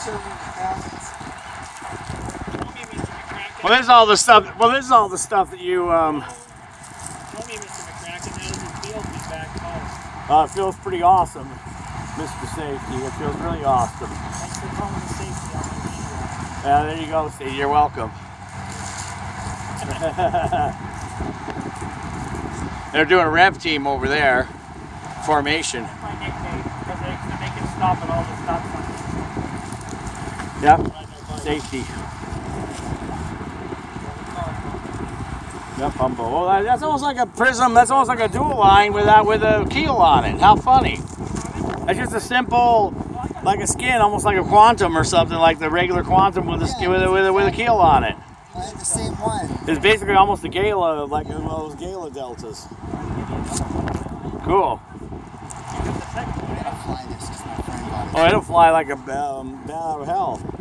Well, this is all the stuff. Well, this is all the stuff that you. Um, Show me, Mr. McCracken, how does it feel to be back home? uh, it feels pretty awesome, Mr. Safety. It feels really awesome. Thanks for calling the safety on video. Yeah, there you go, Steve. You're welcome. They're doing a rev team over there, formation. That's my nickname, because they, they it stop at all the stop signs. Yep, I know by- safety. Yep, Humble. Well, that- that's almost like a prism. That's almost like a dual line with that with a keel on it. How funny! That's just a simple, like a skin, almost like a quantum or something, like the regular quantum with a skin with a, with a, with a keel on it. I had the same one. It's basically almost a gala, like one of those gala deltas. Cool. I'm gonna fly this because my friend bought it. Oh, it'll fly like a bat out of hell.